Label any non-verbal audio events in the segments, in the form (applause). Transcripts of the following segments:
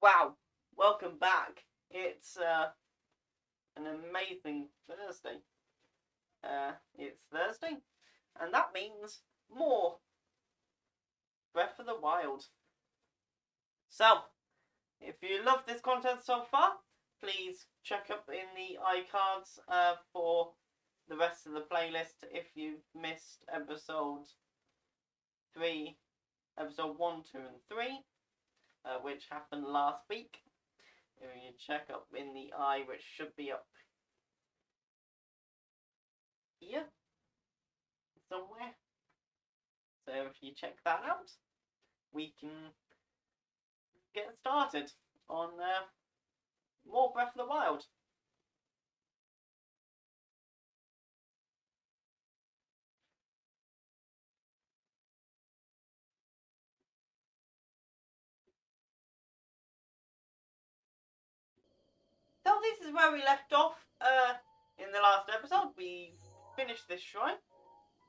Wow, welcome back. It's uh, an amazing Thursday. Uh, it's Thursday, and that means more Breath of the Wild. So, if you love this content so far, please check up in the iCards uh, for the rest of the playlist if you've missed episode 3, episode 1, 2, and 3 uh, which happened last week. If you check up in the eye, which should be up here somewhere. So if you check that out, we can get started on uh, more Breath of the Wild. So this is where we left off uh, in the last episode. We finished this shrine.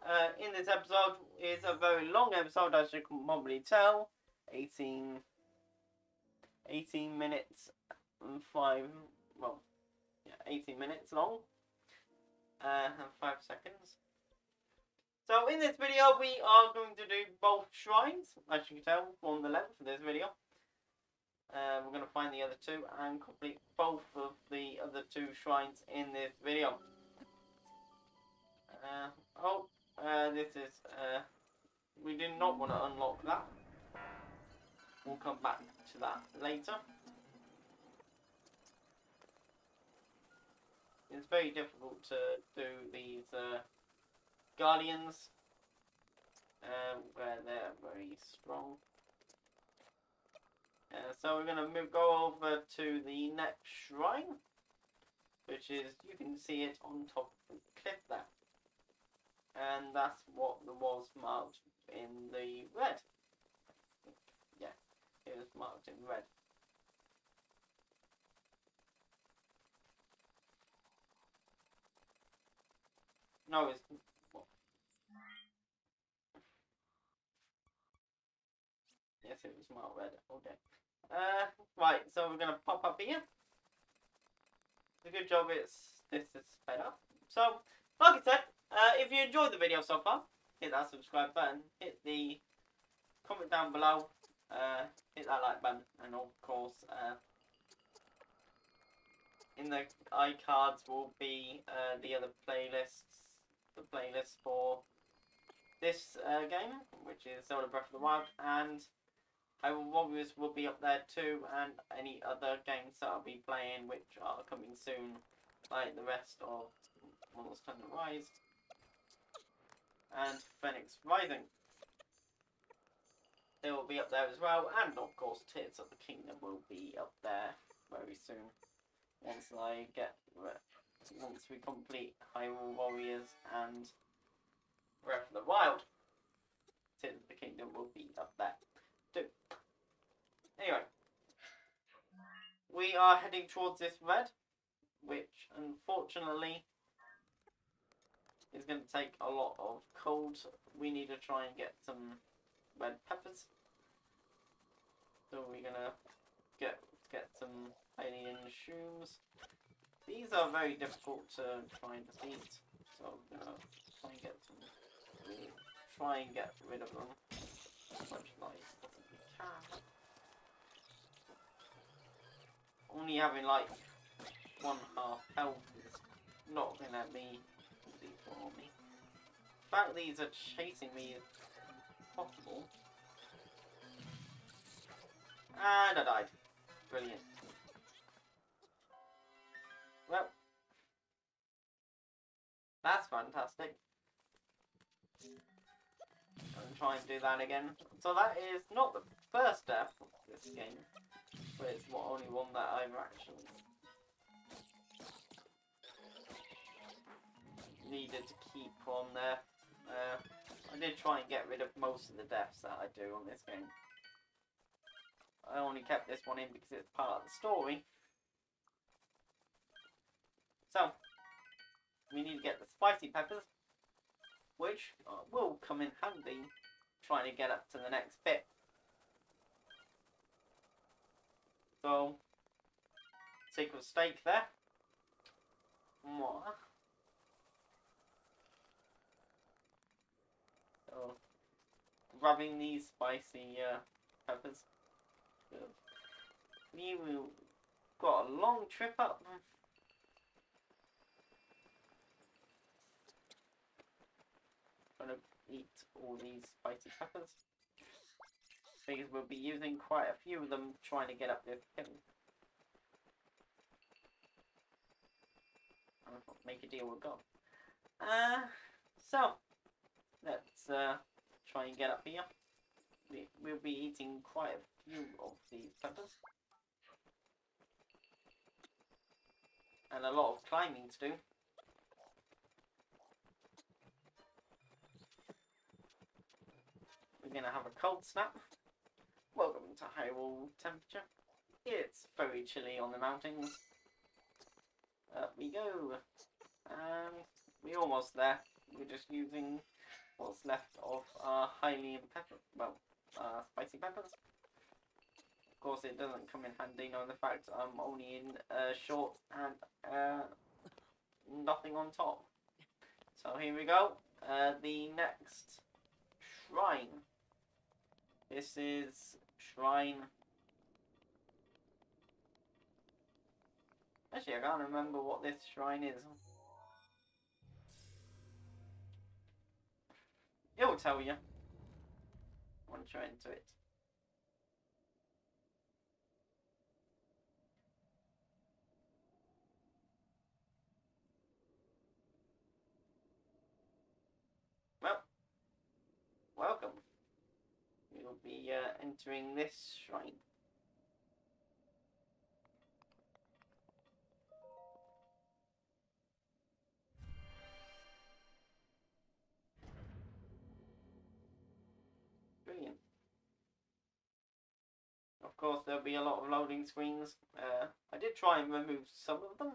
Uh, in this episode is a very long episode, as you can probably tell. 18, 18 minutes and 5, well, yeah, 18 minutes long. Uh, and 5 seconds. So in this video we are going to do both shrines, as you can tell from the length of this video. Uh, we're going to find the other two and complete both of the other two shrines in this video. Uh, oh, uh, this is, uh, we did not want to unlock that. We'll come back to that later. It's very difficult to do these uh, Guardians uh, where they're very strong. Uh, so we're going to move, go over to the next shrine, which is, you can see it on top of the cliff there. And that's what the was marked in the red. Yeah, it was marked in red. No, it's Yes, it was marked red. Okay. Uh, right, so we're going to pop up here. The good job it's this is up. So, like I said, uh, if you enjoyed the video so far, hit that subscribe button, hit the comment down below, uh, hit that like button, and of course, uh, in the iCards will be uh, the other playlists, the playlist for this uh, game, which is Zelda Breath of the Wild, and Warriors will be up there too, and any other games that I'll be playing which are coming soon, like the rest of Monster Hunter Rise and Fenyx Rising. They will be up there as well, and of course Tears of the Kingdom will be up there very soon. Once I get, once we complete Hyrule Warriors and Breath of the Wild, Tears of the Kingdom will be up there too. Anyway, we are heading towards this red, which unfortunately is going to take a lot of cold. We need to try and get some red peppers. So we're going to get get some Hylian shrooms. These are very difficult to try and defeat, so I'm going to try and get some, try and get rid of them as much as we can. Only having like one half health is not gonna be easy for me. The fact these are chasing me is possible. And I died. Brilliant. Well, that's fantastic. And try and do that again. So that is not the first death of this game, but it's the only one that I'm actually needed to keep on there. Uh, I did try and get rid of most of the deaths that I do on this game. I only kept this one in because it's part of the story. So, we need to get the spicy peppers, which uh, will come in handy trying to get up to the next bit. So, take a mistake there. What? So, grabbing these spicy uh, peppers. Good. We will got a long trip up. Gonna eat all these spicy peppers. Because we'll be using quite a few of them trying to get up this hill. Make a deal with God. Uh, so, let's uh, try and get up here. We, we'll be eating quite a few of these peppers. And a lot of climbing to do. We're gonna have a cold snap. To Hyrule temperature. It's very chilly on the mountains. Up we go. And we're almost there. We're just using what's left of our Hylian pepper, well, uh, spicy peppers. Of course, it doesn't come in handy knowing the fact I'm only in uh, short and uh, nothing on top. So here we go. Uh, the next shrine. This is shrine. Actually, I can't remember what this shrine is. It'll tell you once you're into it. Well, welcome. We'll uh, entering this shrine. Brilliant. Of course, there'll be a lot of loading screens. Uh, I did try and remove some of them,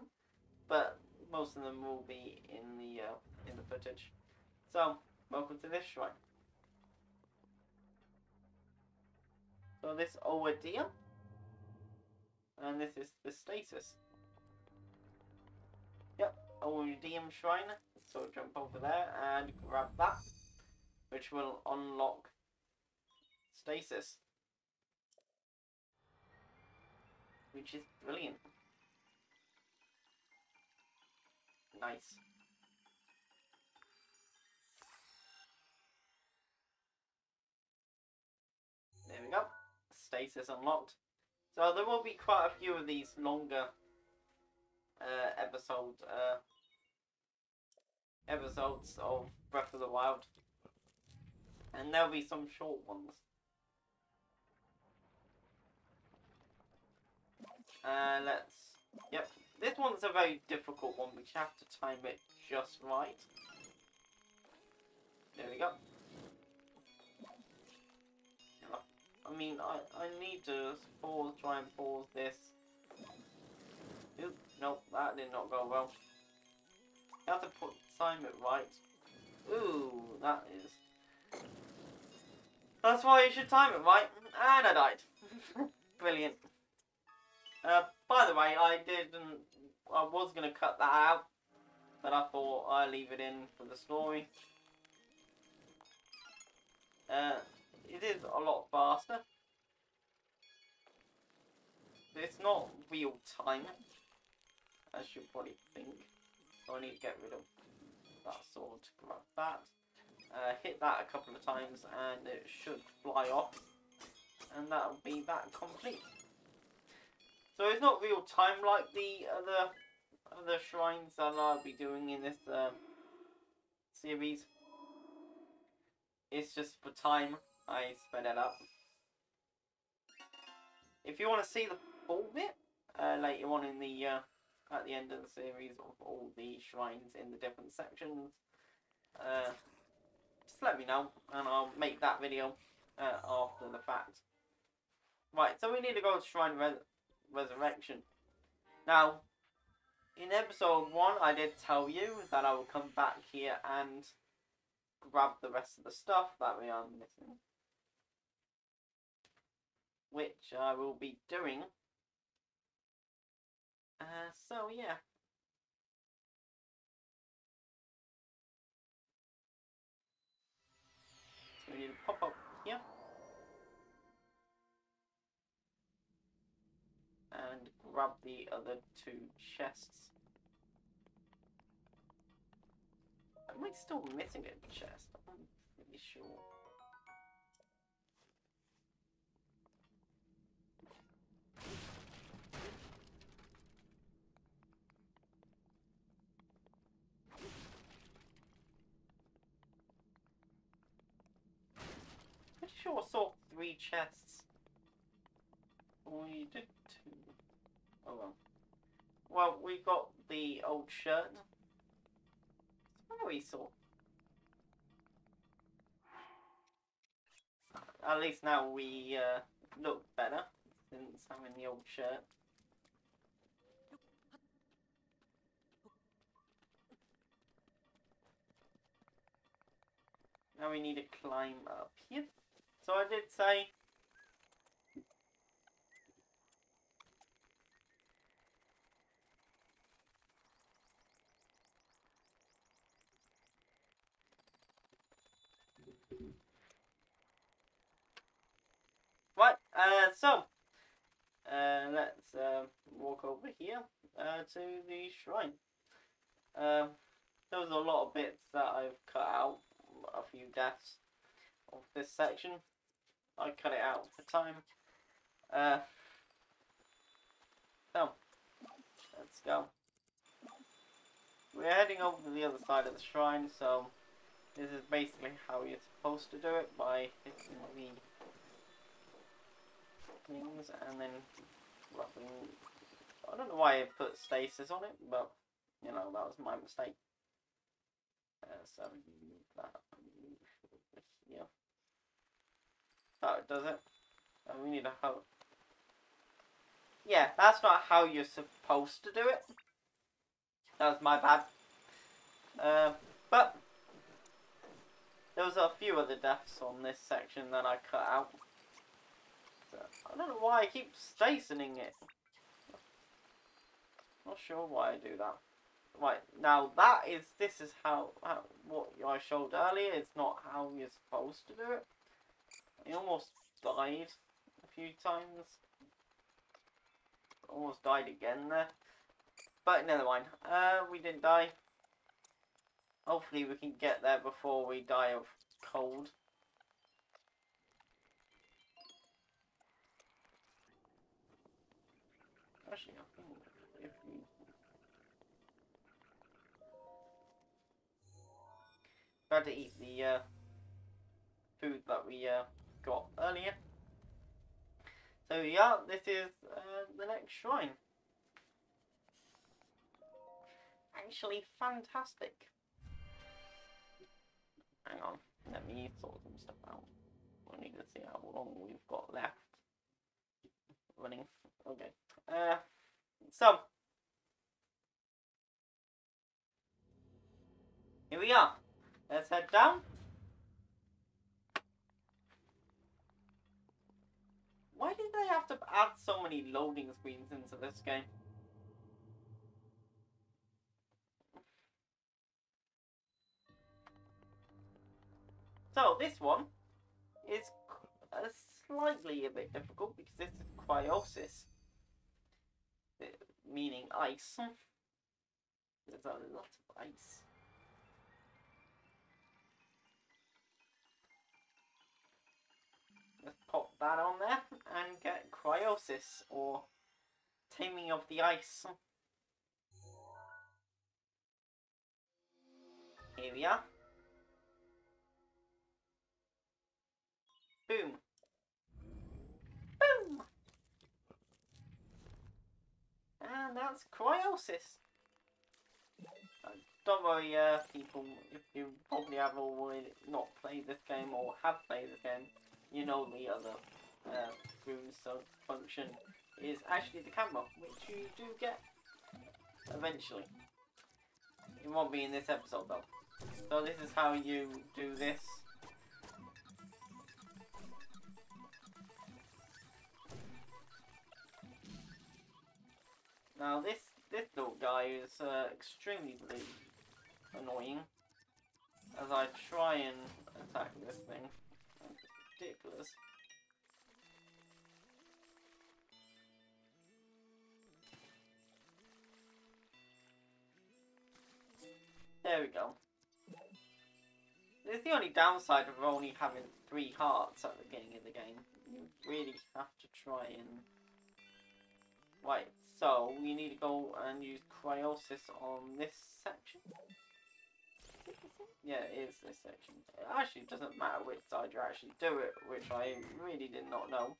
but most of them will be in the uh, in the footage. So, welcome to this shrine. So this Owa Daim, and this is the stasis. Yep, Owa Daim Shrine. So jump over there and grab that, which will unlock stasis. Which is brilliant. Nice. Stasis unlocked. So there will be quite a few of these longer uh, episode uh, episodes of Breath of the Wild, and there'll be some short ones. Uh, let's. Yep, this one's a very difficult one. We have to time it just right. There we go. I mean, I, I need to pause, try and pause this. Oop, nope, that did not go well. You have to put time it right. Ooh, that is. That's why you should time it right. And I died. (laughs) Brilliant. Uh, by the way, I didn't. I was gonna cut that out, but I thought I'd leave it in for the story. Uh, it is a lot faster. It's not real time, as you probably think. So I need to get rid of that sword to grab that. Uh, hit that a couple of times and it should fly off. And that'll be that complete. So it's not real time like the other other shrines that I'll be doing in this um, series. It's just for time I sped that up. If you want to see the full bit uh, later on in the uh, at the end of the series of all the shrines in the different sections, uh, just let me know and I'll make that video uh, after the fact. Right, so we need to go to Shrine Res Resurrection. Now, in episode 1 I did tell you that I will come back here and grab the rest of the stuff that we are missing. Which I will be doing Uh, so yeah. So we need to pop up here. And grab the other two chests. Am I still missing a chest? I'm pretty sure. Pretty sure I saw three chests. We did two. Oh well. Well, we got the old shirt. What we saw? At least now we uh, look better since having the old shirt. Now we need to climb up here. So I did say Right, uh, so uh, let's uh, walk over here uh, to the shrine. Uh, there was a lot of bits that I've cut out, a few deaths of this section. I cut it out for time. Uh, so, let's go. We're heading over to the other side of the shrine, so this is basically how you're supposed to do it by hitting the things and then rubbing. I don't know why I put stasis on it, but you know that was my mistake. Uh, so that here. That does it. And we need a hoe. Yeah, that's not how you're supposed to do it. That was my bad. Uh, but there was a few other deaths on this section that I cut out. I don't know why I keep stationing it. Not sure why I do that. Right, now that is, this is how, how what I showed earlier, it's not how you're supposed to do it. I almost died a few times. Almost died again there. But never mind, uh, we didn't die. Hopefully we can get there before we die of cold. If we had to eat the uh, food that we uh, got earlier. So yeah, this is uh, the next shrine. Actually, fantastic. Hang on, let me sort some stuff out. I need to see how long we've got left running. Okay. Uh, so here we are. Let's head down. Why did they have to add so many loading screens into this game? So this one is uh, slightly a bit difficult because this is Cryonis, meaning ice. There's a lot of ice. Let's pop that on there and get Cryonis or taming of the ice. Here we are. Boom. And that's Cryonis. Uh, don't worry, uh, people, if you probably have already not played this game or have played this game, you know the other uh, boost function is actually the camera, which you do get eventually. It won't be in this episode though. So this is how you do this. Now this this little guy is uh, extremely annoying. As I try and attack this thing. It's ridiculous. There we go. It's the only downside of only having three hearts at the beginning of the game. You really have to try and... Right, so we need to go and use Cryonis on this section. Yeah, it is this section. It actually doesn't matter which side you actually do it, which I really did not know.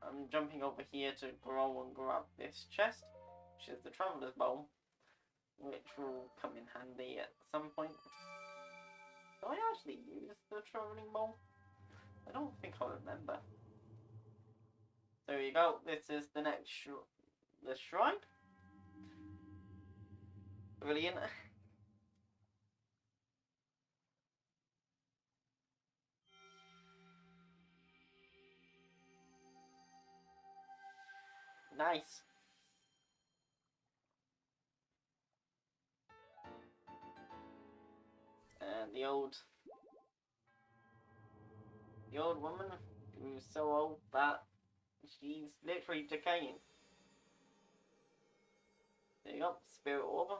I'm jumping over here to grow and grab this chest, which is the Traveler's Bow, which will come in handy at some point. Do I actually use the Travelling Bow? I don't think I remember. There you go, this is the next sh the shrine. Brilliant. (laughs) Nice. And the old... The old woman who's so old that she's literally decaying. There you go, Spirit Orb.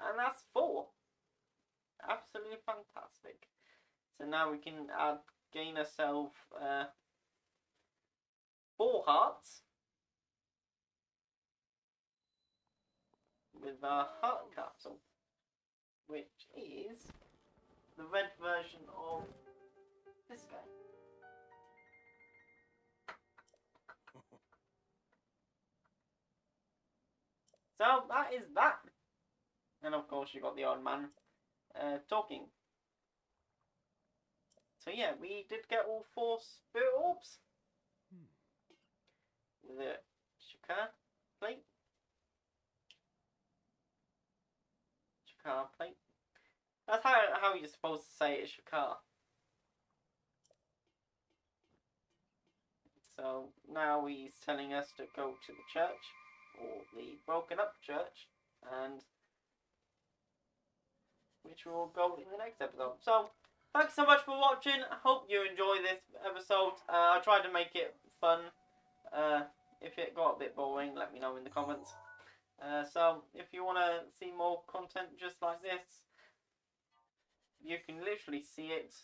And that's four. Absolutely fantastic. So now we can gain ourselves uh, four hearts. with our heart capsule, which is the red version of this guy. So that is that. And of course you got the old man uh, talking. So yeah, we did get all four spirit orbs. Hmm. The Shakar plate. car plate. That's how, how you're supposed to say it's your car. So now he's telling us to go to the church, or the broken up church, and which we'll go in the next episode. So, thanks so much for watching. I hope you enjoy this episode. Uh, I tried to make it fun. Uh, if it got a bit boring, let me know in the comments. Uh, so if you want to see more content just like this, you can literally see it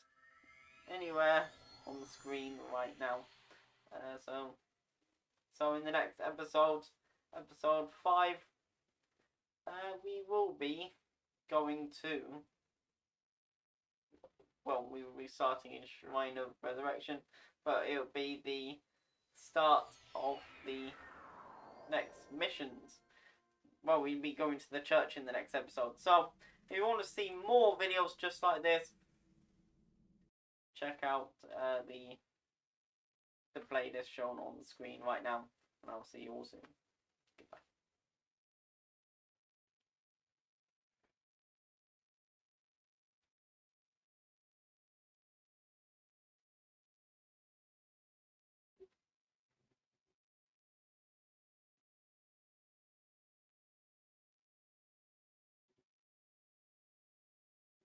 anywhere on the screen right now. Uh, so, so in the next episode, episode five, uh, we will be going to. Well, we will be starting in Shrine of Resurrection, but it'll be the start of the next missions well, we'll be going to the church in the next episode. So, if you want to see more videos just like this, check out uh, the the playlist shown on the screen right now. And I'll see you all soon.